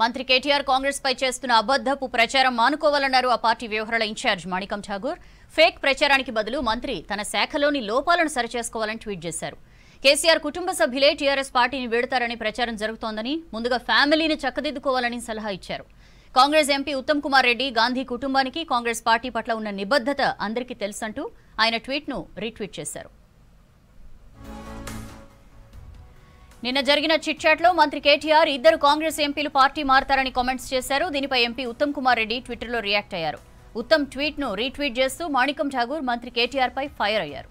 మంత్రి కేటీఆర్ కాంగ్రెస్ పై చేస్తున్న అబద్దపు ప్రచారం మానుకోవాలన్నారు ఆ పార్టీ వ్యవహారాల ఇన్ఛార్జ్ మాణికం ఠాగూర్. ఫేక్ ప్రచారానికి బదులు మంత్రి తన శాఖలోని లోపాలను సరిచేసుకోవాలని ట్వీట్ చేశారు. కేసీఆర్ కుటుంబ సభ్యులే టీఆర్ఎస్ పార్టీని వీడతారని ప్రచారం జరుగుతోందని ముందుగా ఫ్యామిలీని చక్కదిద్దుకోవాలని సలహా ఇచ్చారు. కాంగ్రెస్ ఎంపీ ఉత్తమ్ కుమార్ రెడ్డి గాంధీ కుటుంబానికి కాంగ్రెస్ పార్టీ పట్ల ఉన్న నిబద్ధత అందరికీ తెలుసంటూ ఆయన ట్వీట్ను రీట్వీట్ చేశారు. నిన్న జరిగిన చిట్చాట్లో మంత్రి కేటీఆర్ ఇద్దరు కాంగ్రెస్ ఎంపీలు పార్టీ మారతారని కామెంట్స్ చేశారు. దీనిపై ఎంపీ ఉత్తమ్ కుమార్ రెడ్డి ట్విట్టర్లో రియాక్ట్ అయ్యారు. ఉత్తమ్ ట్వీట్ను రీట్వీట్ చేస్తూ మాణికం ఠాగూర్ మంత్రి కేటీఆర్ పై ఫైర్ అయ్యారు.